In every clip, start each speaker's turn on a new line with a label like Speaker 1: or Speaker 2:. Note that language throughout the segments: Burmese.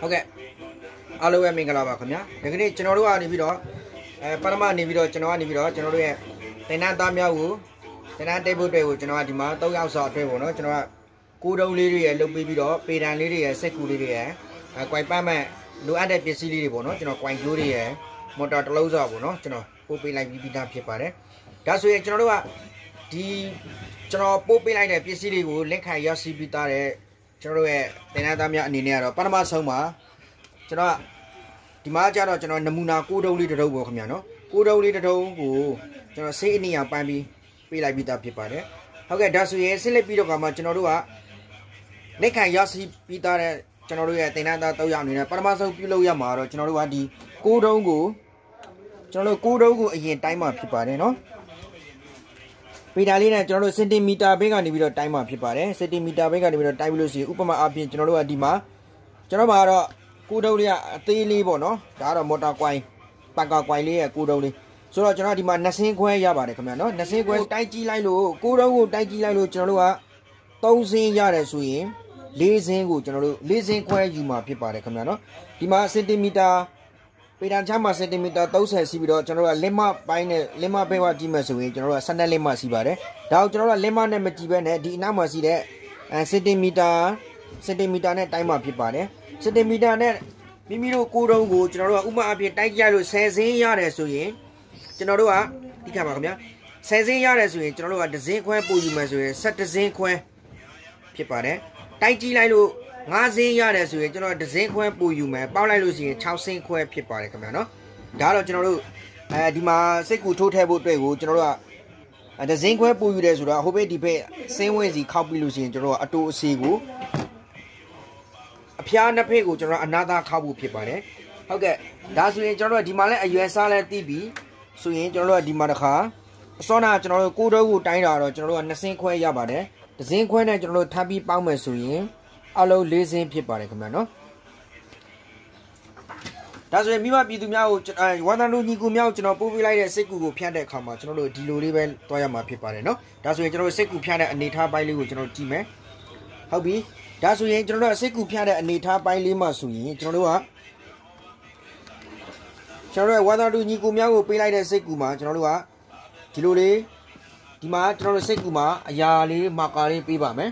Speaker 1: ဟုတ်ကဲ့အားလုံးပဲမင်္ဂလာပါခင်ဗျာဒီကနေ့ကျွန်တော်တို့ကနေပြီးတော့အဲပထမနေပြီးတော့ကျွန်တော်ကနေပြီးတော့ကျွန်တော်တို့ရဲ့တင်နန်းသားများကိုတင်နန်းတိတ်ဖို့တွေကိုကျွန်တော်ကဒီမှာ၃ယောက်စာအတွဲပေါ့နော်ကျွန်တော်ကကိုတုံးလေးတွေရဲ့လုတ်ပြီးပြီးတော့ပေတံလေးတွေရဲ့စက်ကူလေးတွေရဲ့အဲကွိုင်ပတ်မဲ့လိုအပ်တဲ့ပစ္စည်းလေးတွေပေါ့နော်ကျွန်တော်ကွိုင်ကျိုးတွေရဲ့မော်တာတစ်လုံးစာပေါ့နော်ကျွန်တော်ပို့ပေးလိုက်ပြီးပြီးသားဖြစ်ပါတယ်ဒါဆိုရင်ကျွန်တော်တို့ကဒီကျွန်တော်ပို့ပေးလိုက်တဲ့ပစ္စည်းတွေကိုလက်ခံရရှိပြီးသားတဲ့ ကျွန်တော်တို့ရဲ့တင်နန်းသားများအနေနဲ့ကတော့ပထမဆုံးမှာကျွန်တော်ကဒီမှာကျတော့ကျွန်တော်နမူနာကိုတုံးလေးတစ်ထုပ်ပေါ့ခင်ဗျာနော်ကိုတုံးလေးတစ်ထုပ်ကိုကျွန်တော်စိတ်အနည်းအောင်ပန်းပြီးပေးလိုက်ပြီးသားဖြစ်ပါတယ်ဟုတ်ကဲ့ဒါဆိုရင်ဆစ်လက်ပြီးတော့ကမှကျွန်တော်တို့ကလက်ခံရရှိပြီးသားတဲ့ကျွန်တော်တို့ရဲ့တင်နန်းသား၃ယောက်အနေနဲ့ပထမဆုံးပြုလုပ်ရမှာတော့ကျွန်တော်တို့ကဒီကိုတုံးကိုကျွန်တော်တို့ကိုတုံးကိုအရင်တိုင်းမှာဖြစ်ပါတယ်နော် ပေတာလေးနဲ့ကျွန်တော်တို့စင်တီမီတာဘင်းကနေပြီးတော့တိုင်းမှာဖြစ်ပါတယ်စင်တီမီတာဘင်းကနေပြီးတော့တိုင်းပြီးလို့ရှိရင်ဥပမာအပြင်ကျွန်တော်တို့ကဒီမှာကျွန်တော်မှာတော့ကိုတုံးလေးကအသေးလေးပေါ့နော်ဒါကတော့မော်တာကွိုင်းပန်ကာကွိုင်းလေးရဲ့ကိုတုံးလေးဆိုတော့ကျွန်တော်ဒီမှာ2ဆင်းခွဲရပါတယ်ခင်ဗျာနော်2ဆင်းခွဲတိုက်ကြည့်လိုက်လို့ကိုတုံးကိုတိုက်ကြည့်လိုက်လို့ကျွန်တော်တို့က3ဆင်းရတယ်ဆိုရင်4ဆင်းကိုကျွန်တော်တို့4ဆင်းခွဲယူမှာဖြစ်ပါတယ်ခင်ဗျာနော်ဒီမှာစင်တီမီတာ ပေတံချမ်းမှာစင်တီမီတာ30စီးပြီးတော့ကျွန်တော်တို့ကလက်မပိုင်းနဲ့လက်မဘဲဝကြည့်မယ်ဆိုရင်ကျွန်တော်တို့က12လက်မစီးပါတယ်ဒါကိုကျွန်တော်တို့ကလက်မနဲ့မကြည့်ဘဲနဲ့ဒီအနောက်မှာစီးတဲ့အဲစင်တီမီတာစင်တီမီတာနဲ့တိုင်းမှာဖြစ်ပါတယ်စင်တီမီတာနဲ့မိမိတို့ကိုယ်တုံးကိုကျွန်တော်တို့ကဥပမာအဖြစ်တိုက်ကြလို့10စင်းရတယ်ဆိုရင်ကျွန်တော်တို့ကဒီခါပါခင်ဗျာ10စင်းရတယ်ဆိုရင်ကျွန်တော်တို့ကဒဇင်းခွဲပို့ယူမယ်ဆိုရင်17စင်းခွဲဖြစ်ပါတယ်တိုက်ကြည့်လိုက်လို့ 5စင်းရတယ်ဆိုရင်ကျွန်တော်ဒဇင်းခွဲပို့ယူမယ်ပေါက်လိုက်လို့ရှိရင်6စင်းခွဲဖြစ်ပါတယ်ခင်ဗျာနော်ဒါတော့ကျွန်တော်တို့အဲဒီမှာစိတ်ကူထိုးထည့်ဖို့အတွက်ကိုကျွန်တော်တို့ကဒဇင်းခွဲပို့ယူတယ်ဆိုတော့ဟိုဘက်ဒီဘက်စင်းဝင်စီခောက်ပြီးလို့ရှိရင်ကျွန်တော်တို့ကအတူအစီကိုအဖျားနှစ်ဖက်ကိုကျွန်တော်အနာသာခောက်ဖို့ဖြစ်ပါတယ်ဟုတ်ကဲ့ဒါဆိုရင်ကျွန်တော်တို့ဒီမှာလည်းအရွယ်စားလဲတီးပြီးဆိုရင်ကျွန်တော်တို့ကဒီမှာတစ်ခါအစောနာကျွန်တော်တို့ကိုတိုးကိုတိုင်းတာတော့ကျွန်တော်တို့က2စင်းခွဲရပါတယ်ဒဇင်းခွဲနဲ့ကျွန်တော်တို့ထပ်ပြီးပေါင်းမယ်ဆိုရင် အလုံး၄စင်းဖြစ်ပါတယ်ခင်ဗျာနော်ဒါဆိုရင်မိမပြည်သူများကိုဝမ်တန်လူညီကူများကိုကျွန်တော်ပို့ပေးလိုက်တဲ့စိတ်ကူကိုဖြတ်တဲ့အခါမှာကျွန်တော်တို့ဒီလိုလေးပဲတွားရမှာဖြစ်ပါတယ်နော်ဒါဆိုရင်ကျွန်တော်တို့စိတ်ကူဖြတ်တဲ့အနေထားပိုင်းလေးကိုကျွန်တော်ကြည့်မယ်ဟုတ်ပြီဒါဆိုရင်ကျွန်တော်တို့စိတ်ကူဖြတ်တဲ့အနေထားပိုင်းလေးမှာဆိုရင်ကျွန်တော်တို့ကကျွန်တော်တို့ဝမ်တန်လူညီကူများကိုပေးလိုက်တဲ့စိတ်ကူမှာကျွန်တော်တို့ကဒီလိုလေးဒီမှာကျွန်တော်တို့စိတ်ကူမှာအရာလေးမာကာလေးပေးပါမယ်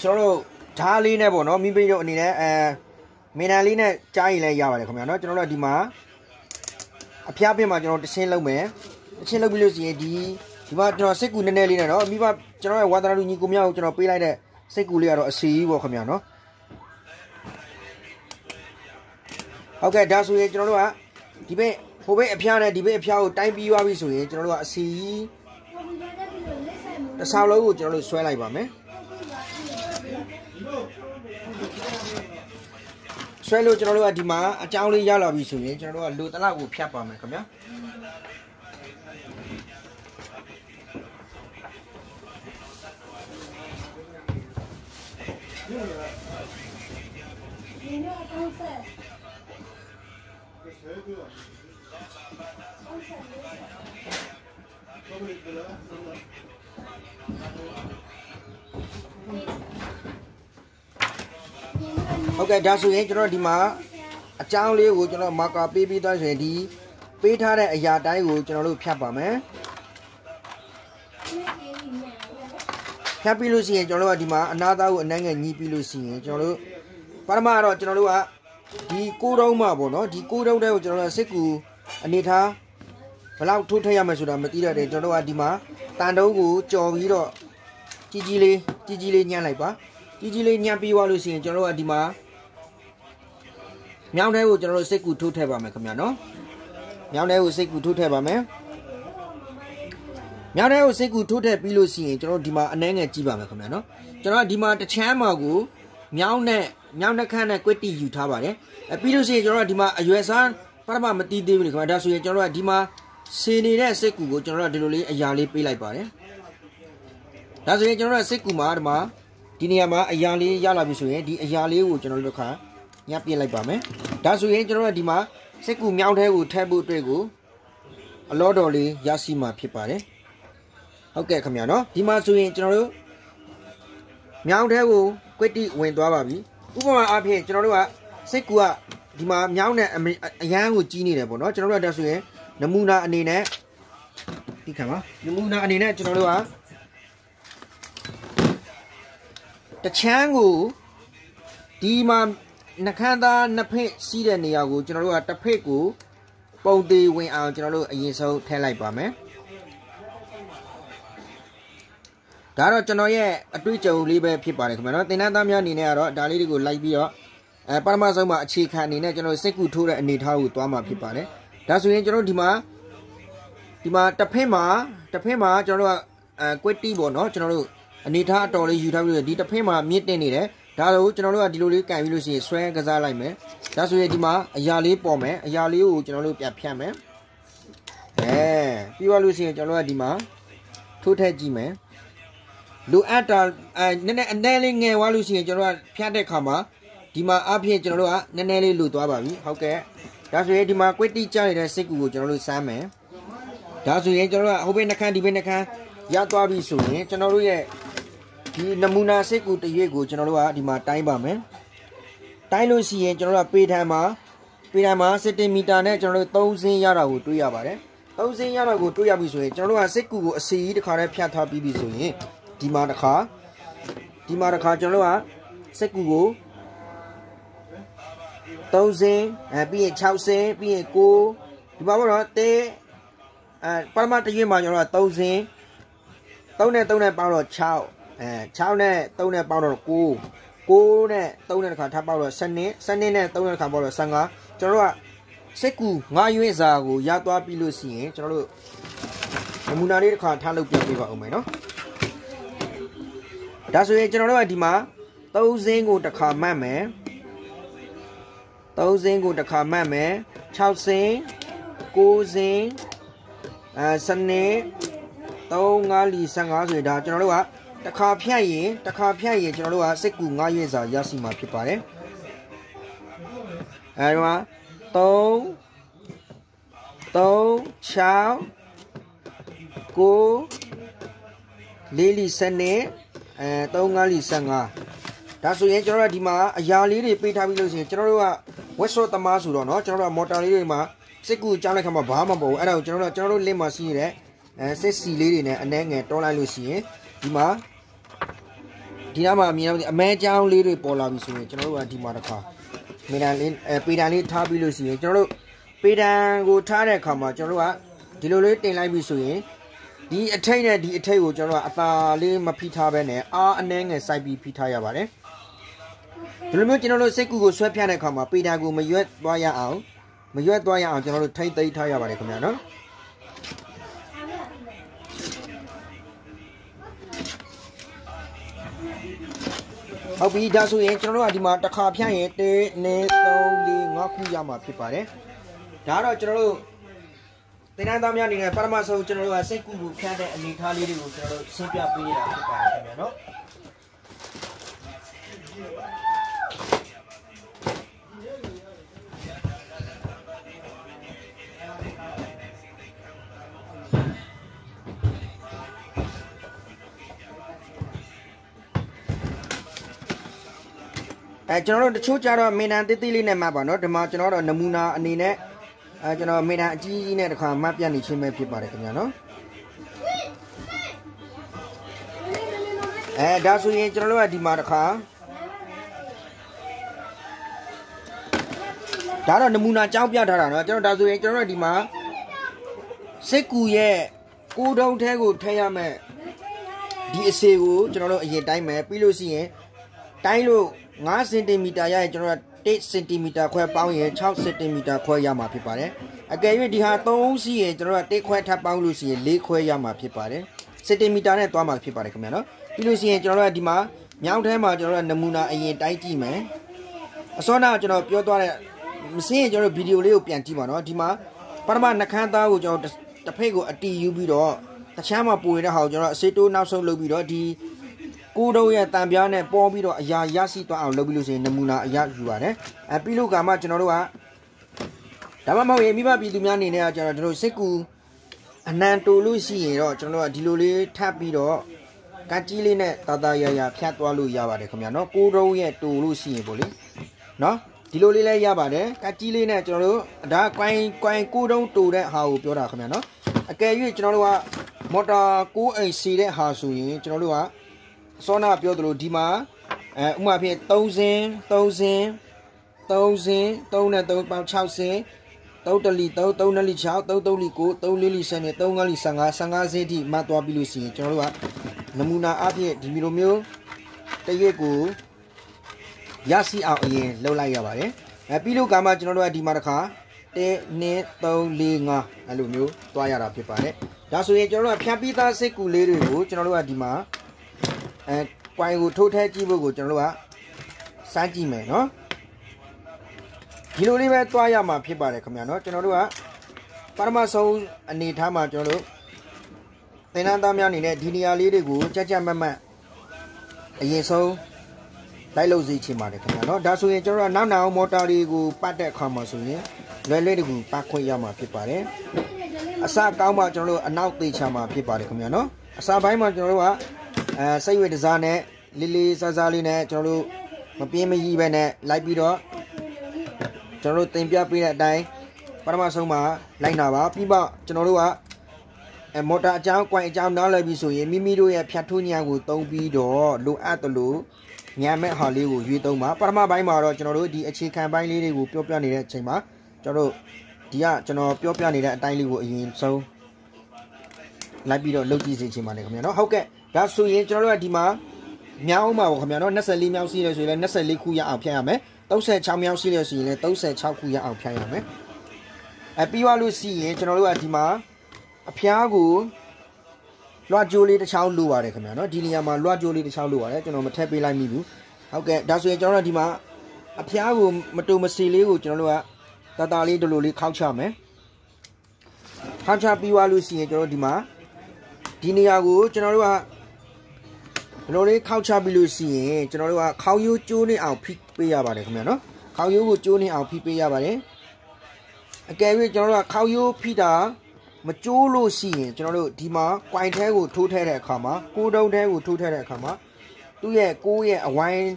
Speaker 1: ကျွန်တော်တို့ဓားလေးနဲ့ပေါ့နော်မိမိတို့အနေနဲ့အဲမင်းနန်လေးနဲ့ကြားရင်လည်းရပါတယ်ခင်ဗျာနော်ကျွန်တော်တို့ဒီမှာအဖျားပင်မှာကျွန်တော်တရှင်းလုံးမယ်တရှင်းလုံးပြီးလို့ရှိရင်ဒီဒီမှာကျွန်တော်စိတ်ကူနည်းနည်းလေးနဲ့နော်မိဘကျွန်တော်ရဲ့ဝါသနာလူညီကိုမြောက်ကိုကျွန်တော်ပေးလိုက်တဲ့စိတ်ကူလေးကတော့အစီကြီးပေါ့ခင်ဗျာနော်ဟုတ်ကဲ့ဒါဆိုရင်ကျွန်တော်တို့ကဒီဘက်ဟိုဘက်အဖျားနဲ့ဒီဘက်အဖျားကိုတိုင်းပြီးသွားပြီဆိုရင်ကျွန်တော်တို့ကအစီကြီး တစ်ဆောက်လုံးကိုကျွန်တော်တို့ဆွဲလိုက်ပါမယ်ဆွဲလို့ကျွန်တော်တို့ကဒီမှာအကြောင်းလေးရလာပြီဆိုရင်ကျွန်တော်တို့ကလိုတလောက်ကိုဖြတ်ပါမယ်ခင်ဗျာ ဟုတ်ကဲ့ဒါဆိုရင်ကျွန်တော်ဒီမှာအကြောင်းလေးကိုကျွန်တော်မာကာပေးပြီးသားဆိုရင်ဒီပေးထားတဲ့အရာတိုင်းကိုကျွန်တော်တို့ဖြတ်ပါမယ်ဖြတ်ပြီးလို့ရှိရင်ကျွန်တော်တို့ကဒီမှာအနာသားကိုအနှံ့ငယ်ညီးပြီးလို့ရှိရင်ကျွန်တော်တို့ပထမတော့ကျွန်တော်တို့ကဒီကိုတုံးမှာပေါ့နော်ဒီကိုတုံးတဲ့ကိုကျွန်တော်တို့စစ်ကူအနေထားဘယ်လောက်ထိုးထည့်ရမယ်ဆိုတာမသိတတ်တယ်ကျွန်တော်တို့ကဒီမှာတန်တုံးကိုကြော်ပြီးတော့ကြီးကြီးလေးကြီးကြီးလေးညှက်လိုက်ပါကြီးကြီးလေးညှက်ပြီးသွားလို့ရှိရင်ကျွန်တော်တို့ကဒီမှာ မြောင်းတဲကိုကျွန်တော်တို့စိတ်ကူထိုးထည့်ပါမယ်ခင်ဗျာနော်မြောင်းတဲကိုစိတ်ကူထိုးထည့်ပါမယ်မြောင်းတဲကိုစိတ်ကူထိုးထည့်ပြီးလို့ရှိရင်ကျွန်တော်ဒီမှာအနှဲငယ်ကြည့်ပါမယ်ခင်ဗျာနော်ကျွန်တော်ဒီမှာတချမ်းမှာကိုမြောင်းနဲ့မြောင်းနှခမ်းနဲ့ကွက်တီယူထားပါတယ်အဲပြီးလို့ရှိရင်ကျွန်တော်ဒီမှာအရွယ်စားပထမမတီးသေးဘူးလေခင်ဗျာဒါဆိုရင်ကျွန်တော်ကဒီမှာစေနေတဲ့စိတ်ကူကိုကျွန်တော်တို့ဒီလိုလေးအရာလေးပေးလိုက်ပါတယ်ဒါဆိုရင်ကျွန်တော်တို့စိတ်ကူမှာဒီမှာဒီနေရာမှာအရာလေးရလာပြီဆိုရင်ဒီအရာလေးကိုကျွန်တော်တို့ခါ ညှပ်ပြလိုက်ပါမယ်ဒါဆိုရင်ကျွန်တော်တို့ဒီမှာစိတ်ကူမြောင်းထဲကိုထည့်ဖို့အတွက်ကိုအလောတော်လေးရရှိမှာဖြစ်ပါတယ်ဟုတ်ကဲ့ခင်ဗျာနော်ဒီမှာဆိုရင်ကျွန်တော်တို့မြောင်းထဲကိုကွက်တိဝင်သွားပါပြီဥပမာအားဖြင့်ကျွန်တော်တို့ကစိတ်ကူကဒီမှာမြောင်းနဲ့အရန်ကိုကြီးနေတယ်ပေါ့နော်ကျွန်တော်တို့ကဒါဆိုရင်နမူနာအနေနဲ့ဒီခံပါနမူနာအနေနဲ့ကျွန်တော်တို့ကတချမ်းကိုဒီမှာ နှခမ်းသားနှစ်ဖက်စီးတဲ့နေရာကိုကျွန်တော်တို့ကတစ်ဖက်ကိုပုံသေးဝင်အောင်ကျွန်တော်တို့အရင်ဆုံးထည့်လိုက်ပါမယ်ဒါတော့ကျွန်တော်ရဲ့အတွေ့အကြုံလေးပဲဖြစ်ပါတယ်ခင်ဗျာနော်သင်တန်းသားများအနေနဲ့ကတော့ဒါလေးတွေကိုလိုက်ပြီးတော့အဲပထမဆုံးမှာအခြေခံအနေနဲ့ကျွန်တော်စိတ်ကူထိုးတဲ့အနေထားကိုသွားမှာဖြစ်ပါတယ်ဒါဆိုရင်ကျွန်တော်ဒီမှာဒီမှာတစ်ဖက်မှာတစ်ဖက်မှာကျွန်တော်တို့ကအဲကွက်တီပေါ့နော်ကျွန်တော်တို့အနေထားအတော်လေးယူထားပြီးတော့ဒီတစ်ဖက်မှာမြင့်တင်နေတယ် ဒါလို့ကျွန်တော်တို့ကဒီလိုလေးကန်ပြီးလို့ရှိရင်ဆွဲကစားလိုက်မယ်ဒါဆိုရင်ဒီမှာအရာလေးပေါ်မယ်အရာလေးကိုကျွန်တော်တို့ပြန်ဖြတ်မယ်အဲပြီးသွားလို့ရှိရင်ကျွန်တော်တို့ကဒီမှာထိုးထည့်ကြည့်မယ်လိုအပ်တာအဲနည်းနည်းအနည်းလေးငယ်သွားလို့ရှိရင်ကျွန်တော်တို့ကဖြတ်တဲ့ခါမှာဒီမှာအဖြစ်ကျွန်တော်တို့ကနည်းနည်းလေးလိုသွားပါပြီဟုတ်ကဲ့ဒါဆိုရင်ဒီမှာကွက်တိကျနေတဲ့စိတ်ကူကိုကျွန်တော်တို့စမ်းမယ်ဒါဆိုရင်ကျွန်တော်တို့ကဟိုဘက်နှခမ်းဒီဘက်နှခမ်းရသွားပြီဆိုရင်ကျွန်တော်တို့ရဲ့ ဒီနမူနာစိတ်ကူတရွေ့ကိုကျွန်တော်တို့ကဒီမှာတိုင်းပါမယ်တိုင်းလို့ရှိရင်ကျွန်တော်တို့ကပေထံမှာပေထံမှာစင်တီမီတာနဲ့ကျွန်တော်တို့3စင်းရတာကိုတွေးရပါတယ်3စင်းရတာကိုတွေးရပြီဆိုရင်ကျွန်တော်တို့ကစိတ်ကူကိုအစီကြီးတစ်ခါတည်းဖြတ်ထားပြီးပြီဆိုရင်ဒီမှာတစ်ခါဒီမှာတစ်ခါကျွန်တော်တို့ကစိတ်ကူကို3စင်းအဲပြီးရင်6စင်းပြီးရင်9ဒီမှာပေါ့နော်တဲအဲပရမတရွေ့မှာကျွန်တော်တို့က3စင်း3နဲ့3နဲ့ပေါင်းတော့6 အဲ6နဲ့3နဲ့ပေါင်းတော့9 9နဲ့3နဲ့တစ်ခါထပ်ပေါက်တော့7နှစ်7နှစ်နဲ့3နဲ့တစ်ခါပေါက်တော့15ကျွန်တော်တို့ကစိတ်ကူ9ရွေးစာကိုရသွားပြီလို့ရှိရင်ကျွန်တော်တို့နမူနာလေးတစ်ခါထားလုပ်ပြပေးပါဦးမယ်နော်ဒါဆိုရင်ကျွန်တော်တို့ကဒီမှာ3စင်းကိုတစ်ခါမှတ်မယ်3စင်းကိုတစ်ခါမှတ်မယ်6စင်း9စင်းအဲစနေ3 5လီ15ဆိုရင်ဒါကျွန်တော်တို့က တခါဖြတ်ရင်တခါဖြတ်ရင်ကျွန်တော်တို့ကစိတ်ကူ9ရွေ့စာရရှိမှာဖြစ်ပါတယ်အဲဒီမှာ3 3 6 9လေးလီစနေအဲ3 5လီ15ဒါဆိုရင်ကျွန်တော်တို့ဒီမှာအရာလေးတွေပေးထားပြီးလို့ရှိရင်ကျွန်တော်တို့ကဝက်ဆော့သမားဆိုတော့เนาะကျွန်တော်တို့ကမော်တာလေးတွေမှာစစ်ကူကြောင်းလိုက်ခါမှာဘာမှမပေါ်ဘူးအဲ့ဒါကိုကျွန်တော်တို့ကျွန်တော်တို့လင်းမှာရှိနေတဲ့အဲစစ်စီလေးတွေနဲ့အနှဲငယ်တွန်းလိုက်လို့ရှိရင်ဒီမှာ ဒီနားမှာအမြင်အမဲချောင်းလေးတွေပေါ်လာပြီဆိုရင်ကျွန်တော်တို့ကဒီမှာတစ်ခါမေတန်လေးအဲပေတန်လေးထားပြီးလို့ရှိရင်ကျွန်တော်တို့ပေတန်ကိုထားတဲ့အခါမှာကျွန်တော်တို့ကဒီလိုလေးတင်လိုက်ပြီဆိုရင်ဒီအထိတ်နဲ့ဒီအထိတ်ကိုကျွန်တော်တို့ကအသာလေးမဖိထားဘဲနဲ့အာအနှဲငယ်စိုက်ပြီးဖိထားရပါတယ်ဒီလိုမျိုးကျွန်တော်တို့စိတ်ကူကိုဆွဲဖြတ်တဲ့အခါမှာပေတန်ကိုမရွက်သွားရအောင်မရွက်သွားရအောင်ကျွန်တော်တို့ထိတ်သိမ်းထားရပါတယ်ခင်ဗျာနော် ဟုတ်ပြီဒါဆိုရင်ကျွန်တော်တို့ကဒီမှာတစ်ခါဖြန့်ရင်1 2 3 4 5ခုရမှာဖြစ်ပါတယ်ဒါကတော့ကျွန်တော်တို့သင်္ဍန်သားများအနေနဲ့ပရမဆုံးကျွန်တော်တို့ကစိတ်ကူးမှုဖြန့်တဲ့အနေအထားလေးတွေကိုကျွန်တော်တို့ရှင်းပြပေးရတာဖြစ်ပါတယ်ခင်ဗျာနော် အဲကျွန်တော်တို့တချို့ကြတော့မေနန်တိတိလေးနဲ့မှတ်ပါနော်ဒီမှာကျွန်တော်တို့နမူနာအနေနဲ့အဲကျွန်တော်မေနန်အကြီးကြီးနဲ့တခါမှတ်ပြနေချင်းပဲဖြစ်ပါတယ်ခင်ဗျာနော်အဲဒါဆိုရင်ကျွန်တော်တို့ကဒီမှာတခါဒါတော့နမူနာကြောင်းပြထားတာနော်ကျွန်တော်ဒါဆိုရင်ကျွန်တော်တို့ဒီမှာစစ်ကူရဲ့ကိုတုံးထဲကိုထည့်ရမယ်ဒီအစီကိုကျွန်တော်တို့အရင်တိုင်းမယ်ပြီးလို့ရှိရင်တိုင်းလို့ 5စင်တီမီတာရရင်ကျွန်တော်က1စင်တီမီတာခွဲပေါင်းရင်6စင်တီမီတာခွဲရမှာဖြစ်ပါတယ်အကယ်၍ဒီဟာ3စီရင်ကျွန်တော်က1ခွဲထပ်ပေါင်းလို့ရှိရင်4ခွဲရမှာဖြစ်ပါတယ်စင်တီမီတာနဲ့တွားမှာဖြစ်ပါတယ်ခင်ဗျာနော်ပြီးလို့ရှိရင်ကျွန်တော်တို့ကဒီမှာမြောင်းထဲမှာကျွန်တော်တို့ကနမူနာအရင်တိုင်းကြည့်မယ်အစောနာကျွန်တော်ပြောသွားတဲ့မစင်းရင်ကျွန်တော်ဗီဒီယိုလေးကိုပြန်ကြည့်ပါနော်ဒီမှာပထမနှခမ်းသားကိုကျွန်တော်တစ်ဖက်ကိုအတီးယူပြီးတော့တချမ်းမှာပူနေတဲ့ဟာကိုကျွန်တော်အစေးတိုးနောက်ဆုံးလုပ်ပြီးတော့ဒီ ကိုတော့ရဲ့တံပြားနဲ့ပေါ်ပြီးတော့အရာရရှိသွားအောင်လုပ်ပြီးလို့ရှိရင်နမူနာအရာယူပါတယ်အဲပြီးလို့ကမှကျွန်တော်တို့ကဒါမှမဟုတ်ရင်မိဘပြည်သူများအနေနဲ့ကကျွန်တော်တို့စစ်ကူအနံတူလို့ရှိရင်တော့ကျွန်တော်တို့ကဒီလိုလေးထပ်ပြီးတော့ကတ်ကြီးလေးနဲ့တာတာရရဖြတ်သွားလို့ရပါတယ်ခင်ဗျာနော်ကိုတုံးရဲ့တူလို့ရှိရင်ပေါ့လေနော်ဒီလိုလေးလည်းရပါတယ်ကတ်ကြီးလေးနဲ့ကျွန်တော်တို့ဒါကွိုင်းကွိုင်းကိုတုံးတူတဲ့ဟာကိုပြောတာခင်ဗျာနော်အကယ်၍ကျွန်တော်တို့ကမော်တာ6အိမ်စီတဲ့ဟာဆိုရင်ကျွန်တော်တို့က စောနာပြောသလိုဒီမှာအဲဥမာဖြင့်3စင်း3စင်း3စင်း3နဲ့3ပေါင်း6စင်း3တလီ3 3နလီ6 3 3လီ9 3လေးလီ10နဲ့3 5လီ15 15စင်းထိမှတ်သွားပြီလို့ရှိရင်ကျွန်တော်တို့ကနမူနာအဖြစ်ဒီမျိုးမျိုးတရက်ကိုရရှိအောင်အရင်လှုပ်လိုက်ရပါတယ်အဲပြီးလို့ကမှကျွန်တော်တို့ကဒီမှာတစ်ခါ1 2 3 4 5အဲ့လိုမျိုးသွားရတာဖြစ်ပါတယ်ဒါဆိုရင်ကျွန်တော်တို့ကဖြတ်ပြီးသားစိတ်ကူလေးတွေကိုကျွန်တော်တို့ကဒီမှာ အဲကွိုင်ကိုထိုးထဲကြည့်ဖို့ကိုကျွန်တော်တို့ကစမ်းကြည့်မယ်နော်ဒီလိုလေးပဲသွားရမှာဖြစ်ပါတယ်ခင်ဗျာနော်ကျွန်တော်တို့ကပရမဆုံးအနေထားမှာကျွန်တော်တို့သင်္นานသားများအနေနဲ့ဒီနေရာလေးတွေကိုကြက်ကြက်မတ်မတ်အရင်ဆုံးလိုက်လို့စီချင်ပါတယ်ခင်ဗျာနော်ဒါဆိုရင်ကျွန်တော်တို့ကနောက်နောက်မော်တာတွေကိုပတ်တဲ့အခါမှာဆိုရင်လွယ်လွယ်တကူပတ်ခွင့်ရမှာဖြစ်ပါတယ်အစကောင်းမှကျွန်တော်တို့အနောက်သေးချာမှာဖြစ်ပါတယ်ခင်ဗျာနော်အစပိုင်းမှာကျွန်တော်တို့က အဲစိတ်ဝေတစားနဲ့လေးလေးစားစားလေးနဲ့ကျွန်တော်တို့မပြင်းမကြီးပဲနဲ့လိုက်ပြီးတော့ကျွန်တော်တို့တင်ပြပေးတဲ့အတိုင်းပထမဆုံးမှာလိုက်နာပါပြီးမှကျွန်တော်တို့ကအဲမော်တာအကြောင်း၊ကွိုင်အကြောင်းနားလည်ပြီဆိုရင်မိမိတို့ရဲ့ဖြတ်ထိုးညာကိုတုံးပြီးတော့လိုအပ်သလိုညံမဲ့ဟာလေးကိုရွေးသုံးပါပထမပိုင်းမှာတော့ကျွန်တော်တို့ဒီအခြေခံပိုင်းလေးတွေကိုပြောပြနေတဲ့အချိန်မှာကျွန်တော်တို့ဒီကကျွန်တော်ပြောပြနေတဲ့အတိုင်းလေးကိုအရင်ဆုံးလိုက်ပြီးတော့လုပ်ကြည့်စေချင်ပါတယ်ခင်ဗျာနော်ဟုတ်ကဲ့ ဒါဆိုရင်ကျွန်တော်တို့ကဒီမှာမြောင်းမှာပေါ့ခင်ဗျာနော်24မြောင်းစီးရဆိုရင်လည်း24ခုရအောင်ဖြတ်ရမယ်36မြောင်းစီးရဆိုရင်လည်း36ခုရအောင်ဖြတ်ရမယ်အဲပြီးသွားလို့ရှိရင်ကျွန်တော်တို့ကဒီမှာအဖျားကိုလွှတ်ကြိုးလေးတစ်ချောင်းလိုပါတယ်ခင်ဗျာနော်ဒီနေရာမှာလွှတ်ကြိုးလေးတစ်ချောင်းလိုပါတယ်ကျွန်တော်မထည့်ပေးလိုက်မိဘူးဟုတ်ကဲ့ဒါဆိုရင်ကျွန်တော်တို့ဒီမှာအဖျားကိုမတူမစီလေးကိုကျွန်တော်တို့ကတတလေးဒလိုလေးခောက်ချမယ်ခောက်ချပြီးသွားလို့ရှိရင်ကျွန်တော်တို့ဒီမှာဒီနေရာကိုကျွန်တော်တို့က ဒီလိုလေးခောက်ချပြီးလို့ရှိရင်ကျွန်တော်တို့ကခေါင်းရိုးကျိုးနေအောင်ဖိပေးရပါတယ်ခင်ဗျာနော်ခေါင်းရိုးကိုကျိုးနေအောင်ဖိပေးရပါတယ်အကယ်၍ကျွန်တော်တို့ကခေါင်းရိုးဖိတာမကျိုးလို့ရှိရင်ကျွန်တော်တို့ဒီမှာကွိုင်ထဲကိုထိုးထည့်တဲ့အခါမှာကိုတုံးထဲကိုထိုးထည့်တဲ့အခါမှာသူ့ရဲ့ကိုရဲ့အဝိုင်း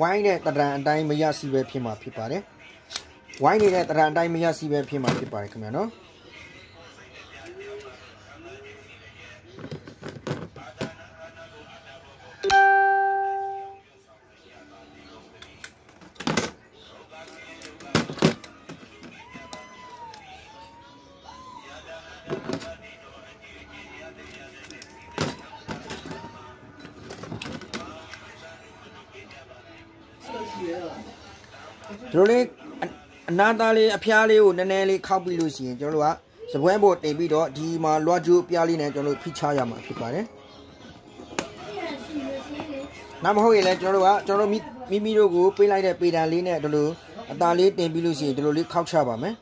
Speaker 1: ဝိုင်းတဲ့တရံအတိုင်းမရစီပဲဖြစ်မှာဖြစ်ပါတယ်ဝိုင်းနေတဲ့တရံအတိုင်းမရစီပဲဖြစ်မှာဖြစ်ပါတယ်ခင်ဗျာနော် တော်လေးအနာသားလေးအဖျားလေးကိုနည်းနည်းလေးခောက်ပြီးလို့ရှိရင်ကျွန်တော်တို့ကစပွဲပေါ်တင်ပြီးတော့ဒီမှာလွှတ်ကြိုးပြားလေးနဲ့ကျွန်တော်တို့ဖိချရမှာဖြစ်ပါတယ်နောက်မဟုတ်ရင်လည်းကျွန်တော်တို့ကကျွန်တော်တို့မိမိတို့ကိုပေးလိုက်တဲ့ပေတံလေးနဲ့ဒီလိုအသားလေးတင်ပြီးလို့ရှိရင်ဒီလိုလေးခောက်ချပါမယ်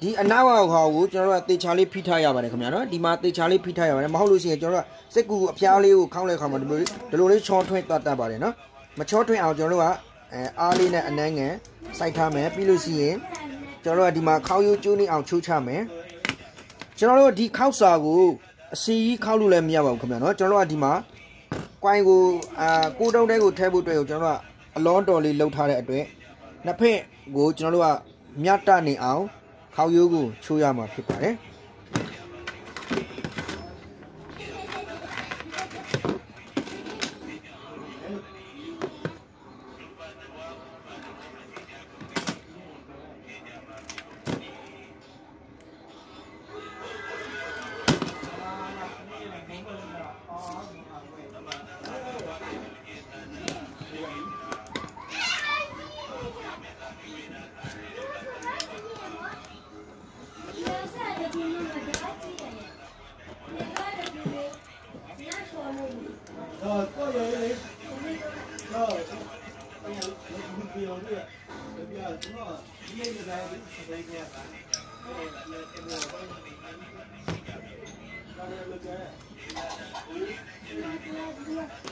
Speaker 1: ဒီအနောက်ဟာကိုကျွန်တော်တို့ကတေချာလေးဖိထားရပါတယ်ခင်ဗျာနော်ဒီမှာတေချာလေးဖိထားရပါတယ်မဟုတ်လို့ရှိရင်ကျွန်တော်တို့ကစစ်ကူအဖျားလေးကိုခောက်လိုက်ခါမှာဒီလိုဒီလိုလေးချောထွင်းတတ်တတ်ပါတယ်နော်မချောထွင်းအောင်ကျွန်တော်တို့က အဲအားလေးနဲ့အနှမ်းငယ်စိုက်ထားမယ်ပြီးလို့ရှိရင်ကျွန်တော်တို့ကဒီမှာခေါင်းရိုးကျိုးနေအောင်ချိုးချမယ်ကျွန်တော်တို့ဒီခောက်စာကိုအစီကြီးခောက်လို့လည်းမရပါဘူးခင်ဗျာနော်ကျွန်တော်တို့ကဒီမှာကွိုင်းကိုအာကိုတုံးတဲကိုထဲဖို့အတွက်ကိုကျွန်တော်တို့ကအလောတော်လေးလှုပ်ထားတဲ့အတွက်နှစ်ဖက်ကိုကျွန်တော်တို့ကမြတ်တနေအောင်ခေါက်ရိုးကိုချိုးရမှာဖြစ်ပါတယ်
Speaker 2: rồi, có gì đi rồi, bây giờ mình nhiều nữa bây giờ chúng nó nghe người ta đến đây nghe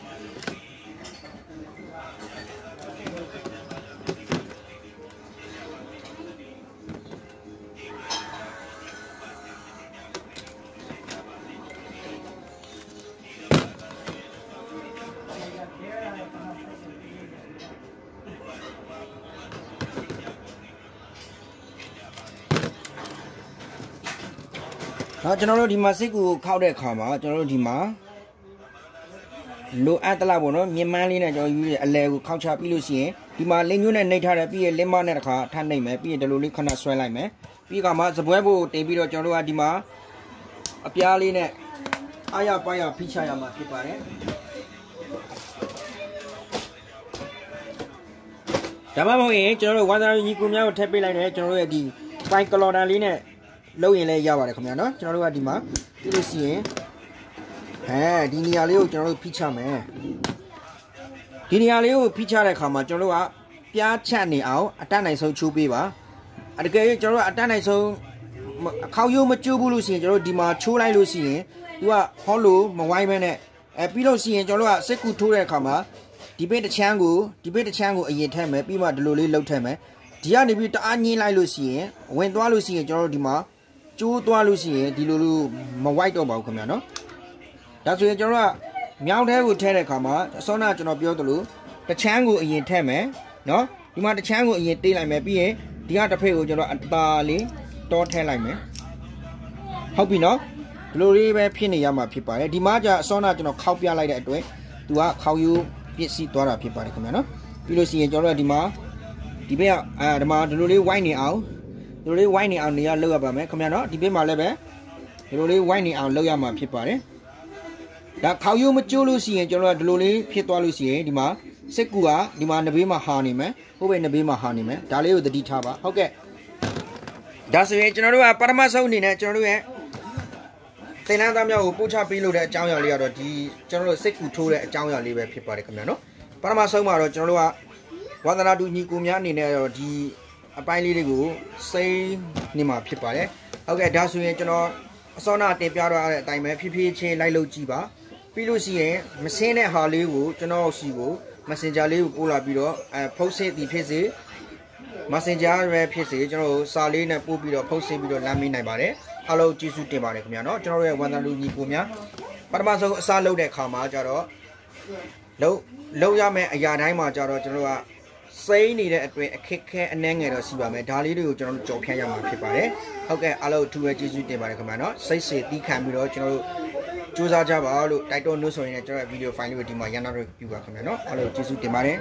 Speaker 2: Thank you.
Speaker 1: နော်ကျွန်တော်တို့ဒီမှာစိတ်ကူခောက်တဲ့အခါမှာကျွန်တော်တို့ဒီမှာလိုအပ်တလားပေါ့နော်မြင်မန်းလေးနဲ့ကျွန်တော်ယူရအလဲကိုခောက်ချပြီးလို့ရှိရင်ဒီမှာလင်းညွန်းနဲ့နှိပ်ထားတယ်ပြီးရင်လင်းမနဲ့တစ်ခါထပ်နှိပ်မယ်ပြီးရင်ဒီလိုလေးခဏဆွဲလိုက်မယ်ပြီးကမှစပွဲဖို့တင်ပြီးတော့ကျွန်တော်တို့ကဒီမှာအပြားလေးနဲ့အားရပါရဖိချရမှာဖြစ်ပါတယ်ဒါမှမဟုတ်ရင်ကျွန်တော်တို့ဝါသာညီကူများကိုထည့်ပေးလိုက်တယ်ကျွန်တော်တို့ရဲ့ဒီပိုင်ကလော်ဒါလေးနဲ့ လုပ်ရင်လည်းရပါတယ်ခင်ဗျာနော်ကျွန်တော်တို့ကဒီမှာပြီးလို့ရှိရင်အဲဒီနေရာလေးကိုကျွန်တော်တို့ဖိချမယ်ဒီနေရာလေးကိုဖိချတဲ့အခါမှာကျွန်တော်တို့ကပြားချက်နေအောင်အတက်နိုင်ဆုံးချိုးပေးပါအတကယ်၍ကျွန်တော်တို့အတက်နိုင်ဆုံးအခေါရိုးမကျိုးဘူးလို့ရှိရင်ကျွန်တော်တို့ဒီမှာချိုးလိုက်လို့ရှိရင်သူကဟောလို့မဝိုင်းမဲနဲ့အဲပြီးလို့ရှိရင်ကျွန်တော်တို့ကစစ်ကူထိုးတဲ့အခါမှာဒီဘက်တစ်ချမ်းကိုဒီဘက်တစ်ချမ်းကိုအရင်ထည့်မယ်ပြီးမှဒီလိုလေးလှုပ်ထည့်မယ်ဒီကနေပြီးတအားညင်းလိုက်လို့ရှိရင်ဝင်သွားလို့ရှိရင်ကျွန်တော်တို့ဒီမှာ ကျိုးသွားလို့ရှိရင်ဒီလိုလိုမဝိုက်တော့ပါဘူးခင်ဗျာနော်ဒါဆိုရင်ကျွန်တော်တို့ကမြောင်းထဲကိုထည့်တဲ့အခါမှာအစောနာကျွန်တော်ပြောသလိုတချမ်းကိုအရင်ထည့်မယ်နော်ဒီမှာတချမ်းကိုအရင်တေးလိုက်မယ်ပြီးရင်ဒီကတစ်ဖက်ကိုကျွန်တော်အတာလေးတောထည့်လိုက်မယ်ဟုတ်ပြီနော်ဒီလိုလေးပဲဖြစ်နေရမှာဖြစ်ပါတယ်ဒီမှာじゃအစောနာကျွန်တော်ခောက်ပြလိုက်တဲ့အတွက်သူကခောက်ယူပစ္စည်းသွားတာဖြစ်ပါတယ်ခင်ဗျာနော်ပြီးလို့ရှိရင်ကျွန်တော်တို့ဒီမှာဒီဘက်ကအဲဒီမှာဒီလိုလေးဝိုင်းနေအောင် ဒီလိုလေးဝိုင်းနေအောင်နေရလောက်ရပါမယ်ခင်ဗျာနော်ဒီဘက်မှာလည်းပဲဒီလိုလေးဝိုင်းနေအောင်လောက်ရမှာဖြစ်ပါတယ်ဒါခေါက်ရိုးမကျိုးလို့ရှိရင်ကျွန်တော်တို့ဒီလိုလေးဖြစ်သွားလို့ရှိရင်ဒီမှာစစ်ကူကဒီမှာနဘေးမှာဟာနေမယ်ဟိုဘက်နဘေးမှာဟာနေမယ်ဒါလေးကိုသတိထားပါဟုတ်ကဲ့ဒါဆိုရင်ကျွန်တော်တို့ကပထမဆုံးအနေနဲ့ကျွန်တော်တို့ရဲ့သင်္นานသားများကိုပို့ချပေးလို့တဲ့အကြောင်းအရာလေးကတော့ဒီကျွန်တော်တို့စစ်ကူထိုးတဲ့အကြောင်းအရာလေးပဲဖြစ်ပါတယ်ခင်ဗျာနော်ပထမဆုံးမှာတော့ကျွန်တော်တို့ကဝန္ဒနာတူညီကိုများအနေနဲ့တော့ဒီ အပိုင်းလေးတွေကိုစိမ့်နေမှာဖြစ်ပါတယ်ဟုတ်ကဲ့ဒါဆိုရင်ကျွန်တော်အစောနာတင်ပြတော့တဲ့အတိုင်းပဲဖြည်းဖြည်းချင်းလိုက်လို့ကြည့်ပါပြီးလို့ရှိရင်မစင်းတဲ့ဟာလေးကိုကျွန်တော်စီကို Messenger လေးကိုပို့လာပြီးတော့အဲဖုန်းစစ်သည်ဖြစ်စေ Messenger ပဲဖြစ်စေကျွန်တော်စာလေးနဲ့ပို့ပြီးတော့ဖုန်းစစ်ပြီးတော့လမ်းမေးနိုင်ပါတယ်အားလုံးကျေးဇူးတင်ပါတယ်ခင်ဗျာနော်ကျွန်တော်တို့ရဲ့ဝန်ထမ်းလူညီကိုများပထမဆုံးအစားလုပ်တဲ့ခါမှာကျတော့လုံးလုံးရမယ့်အရာတိုင်းမှာကျတော့ကျွန်တော်တို့က စိမ့်နေတဲ့အတွင်းအခက်ခဲအနှဲငယ်တော့ရှိပါမယ်ဒါလေးတွေကိုကျွန်တော်တို့ကြော်ဖြတ်ရမှာဖြစ်ပါတယ်ဟုတ်ကဲ့အားလုံးအထူးပဲကျေးဇူးတင်ပါတယ်ခင်ဗျာနော်စိတ်စေတီးခံပြီးတော့ကျွန်တော်တို့စူးစမ်းကြပါလို့တိုက်တွန်းလို့ဆိုရင်လည်းကျွန်တော်ရဲ့ဗီဒီယိုဖိုင်လေးကိုဒီမှာရန်နာတော့ပြပါခင်ဗျာနော်အားလုံးကျေးဇူးတင်ပါတယ်